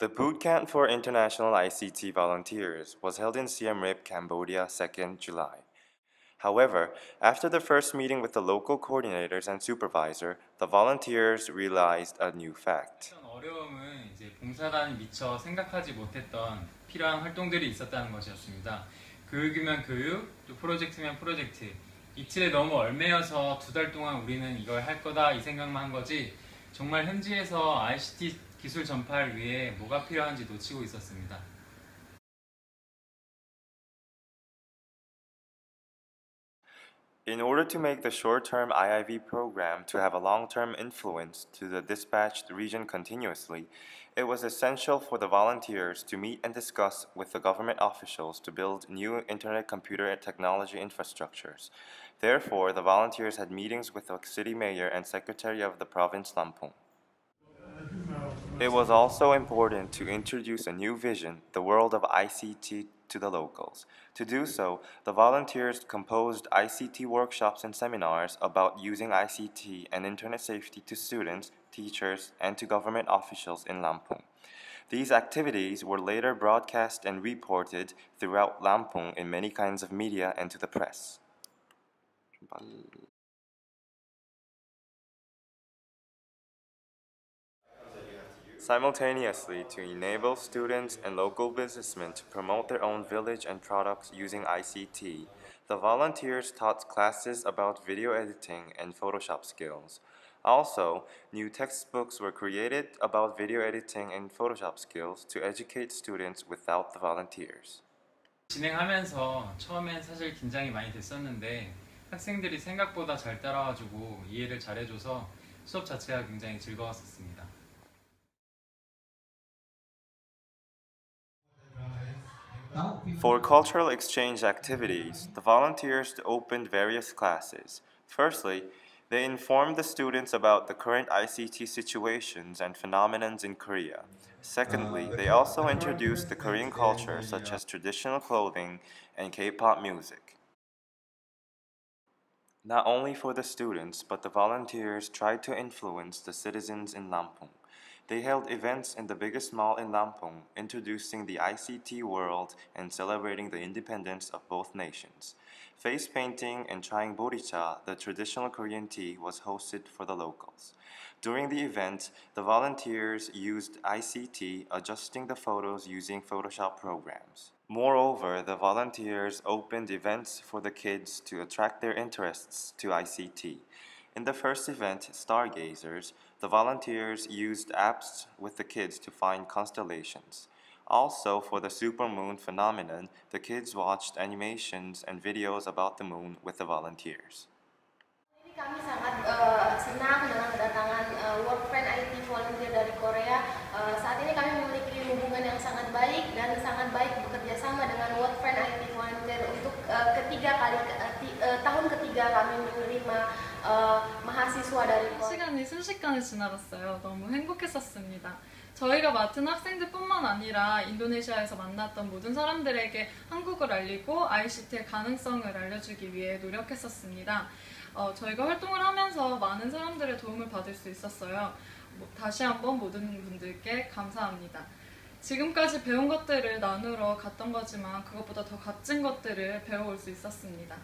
The Boot Camp for International ICT Volunteers was held in Siem Reap, Cambodia, 2nd July. However, after the first meeting with the local coordinators and supervisor, the volunteers realized a new fact. 어떤 어려움은 이제 봉사단이 미처 생각하지 못했던 필요한 활동들이 있었다는 것이었습니다. 교육이면 교육, 또 프로젝트면 프로젝트. 이틀에 너무 얼매여서 두 달 동안 우리는 이걸 할 거다 이 생각만 한 거지 정말 현지에서 ICT 기술 전파를 위해 뭐가 필요한지 놓치고 있었습니다. In order to make the short-term IIV program to have a long-term influence to the dispatched region continuously, it was essential for the volunteers to meet and discuss with the government officials to build new internet computer and technology infrastructures. Therefore, the volunteers had meetings with the city mayor and secretary of the province Lampung. It was also important to introduce a new vision, the world of ICT, to the locals. To do so, the volunteers composed ICT workshops and seminars about using ICT and internet safety to students, teachers, and to government officials in Lampung. These activities were later broadcast and reported throughout Lampung in many kinds of media and to the press. Simultaneously, to enable students and local businessmen to promote their own village and products using ICT, the volunteers taught classes about video editing and Photoshop skills. Also, new textbooks were created about video editing and Photoshop skills to educate students without the volunteers. 진행하면서 처음엔 사실 긴장이 많이 됐었는데 학생들이 생각보다 잘 따라와주고 이해를 잘해줘서 수업 자체가 굉장히 즐거웠었습니다. For cultural exchange activities, the volunteers opened various classes. Firstly, they informed the students about the current ICT situations and phenomena in Korea. Secondly, they also introduced the Korean culture such as traditional clothing and K-pop music. Not only for the students, but the volunteers tried to influence the citizens in Lampung. They held events in the biggest mall in Lampung, introducing the ICT world and celebrating the independence of both nations. Face painting and trying boricha, the traditional Korean tea, was hosted for the locals. During the event, the volunteers used ICT, adjusting the photos using Photoshop programs. Moreover, the volunteers opened events for the kids to attract their interests to ICT. In the first event, Stargazers, the volunteers used apps with the kids to find constellations. Also, for the supermoon phenomenon, the kids watched animations and videos about the moon with the volunteers. Kami sangat uh, senang dengan kedatangan uh, World Friend IT Volunteer dari Korea. Uh, saat ini kami memiliki hubungan yang sangat baik dan sangat baik bekerja sama dengan World Friend IT Volunteer untuk uh, ketiga kali uh, uh, tahun ketiga kami 시간이 순식간에 지나갔어요. 너무 행복했었습니다. 저희가 맡은 학생들뿐만 아니라 인도네시아에서 만났던 모든 사람들에게 한국을 알리고 ICT의 가능성을 알려주기 위해 노력했었습니다. 어, 저희가 활동을 하면서 많은 사람들의 도움을 받을 수 있었어요. 뭐, 다시 한번 모든 분들께 감사합니다. 지금까지 배운 것들을 나누러 갔던 거지만 그것보다 더 값진 것들을 배워올 수 있었습니다.